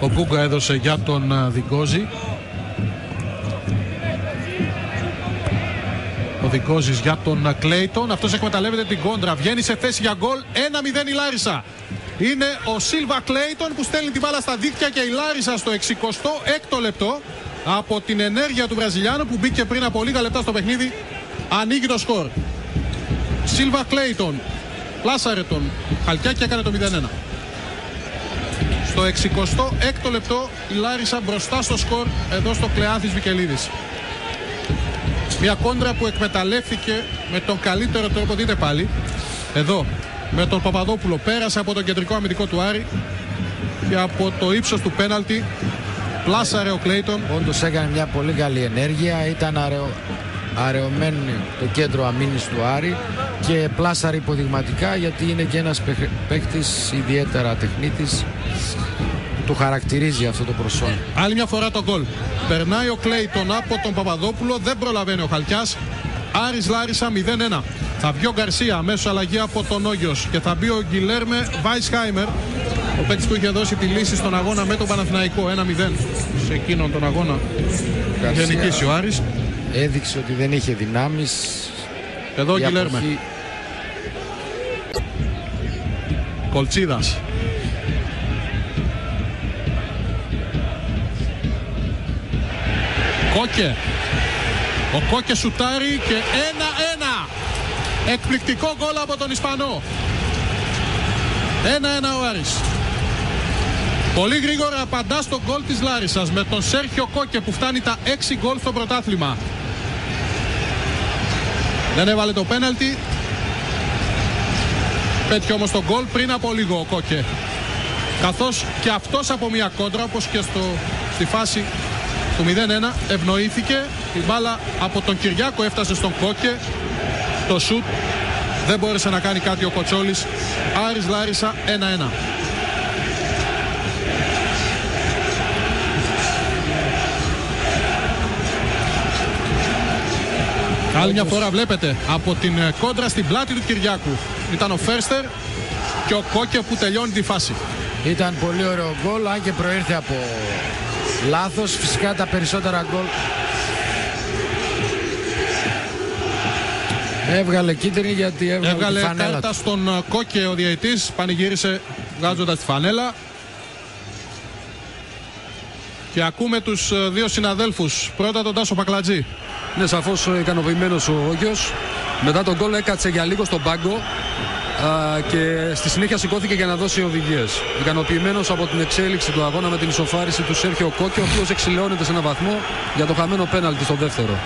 Ο Κούγκα έδωσε για τον ε, Δικόζη. Ο Δικόζης για τον ε, Κλέιτον. Αυτός εκμεταλλεύεται την κόντρα. Βγαίνει σε θέση για γκολ. 1-0 η Λάρισα. Είναι ο Σίλβα Κλέιτον που στέλνει την μπάλα στα δίκτυα και η Λάρισα στο 66ο λεπτό από την ενέργεια του Βραζιλιάνου που μπήκε πριν από λίγα λεπτά στο παιχνίδι ανοίγει το σκορ. Σίλβα Κλέιτον πλάσαρε τον Χαλκιά και έκανε το 0-1. Στο 66ο λεπτό η Λάρισα μπροστά στο σκορ εδώ στο Κλεάθης Βικελίδης. Μια κόντρα που εκμεταλλεύτηκε με τον καλύτερο τρόπο, δείτε πάλι, εδώ με τον Παπαδόπουλο πέρασε από τον κεντρικό αμυντικό του Άρη και από το ύψος του πέναλτι πλάσαρε ο Κλέιτον. Όντως έκανε μια πολύ καλή ενέργεια, ήταν αραιω... αραιωμένο το κέντρο αμήνης του Άρη και πλάσαρε υποδειγματικά γιατί είναι και ένας παίκτης ιδιαίτερα τεχνίτης που του χαρακτηρίζει αυτό το προσόν. Άλλη μια φορά το γκολ. Περνάει ο Κλέιτον από τον Παπαδόπουλο, δεν προλαβαίνει ο Χαλκιάς. Άρης Λάρισα 0-1. Θα βγει ο Γκαρσία μέσω αλλαγή από τον Όγιος και θα μπει ο Γκιλέρμε Βάισχάιμερ. Ο παίκτης που είχε δώσει τη λύση στον αγώνα με τον Παναθηναϊκό 1-0 σε εκείνον τον αγώνα. Γκαρσία Δεν νικήσει ο Άρης. Έδειξε ότι δεν είχε δυνάμεις. Εδώ ο Η Γκιλέρμε. αποχή- Κολτσίδας. Κόκε. Ο Κόκε σουτάρει και 1-1. Εκπληκτικό γκολ από τον Ισπανό. 1-1 ο Άρης. Πολύ γρήγορα απαντά στο γκολ της Λάρισας με τον Σέρχιο Κόκε που φτάνει τα 6 γκολ στο πρωτάθλημα. Δεν έβαλε το πέναλτι. Πέτυχε όμως τον γκολ πριν από λίγο ο Κόκε. Καθώς και αυτός από μια κόντρα όπως και στο, στη φάση του 0-1 ευνοήθηκε. Η μπάλα από τον Κυριάκο έφτασε στον Κόκε. Το σουτ δεν μπόρεσε να κάνει κάτι ο Κοτσόλης. Άρης Λάρισα 1-1. Άλλη μια φορά βλέπετε από την ε, κόντρα στην πλάτη του Κυριάκου. Ήταν ο Φέρστερ και ο Κόκε που τελειώνει τη φάση. Ήταν πολύ ωραίο γκολ, αν και προήρθε από λάθος. Φυσικά τα περισσότερα γκολ έβγαλε κίτρινη γιατί έβγαλε, Έβγαλε τη φανέλα κάρτα του. στον ε, Κόκε ο διαιτής, πανηγύρισε βγάζοντας τη φανέλα. Και ακούμε τους ε, δύο συναδέλφους. Πρώτα τον Τάσο Πακλατζή. Είναι σαφώς ικανοποιημένος ο Όγκιος. Μετά τον γκολ έκατσε για λίγο στον πάγκο α, και στη συνέχεια σηκώθηκε για να δώσει οδηγίες. Ικανοποιημένος από την εξέλιξη του αγώνα με την ισοφάριση του Σέρχιο Κόκκι, ο οποίος εξηλαιώνεται σε έναν βαθμό για το χαμένο πέναλτι στο δεύτερο.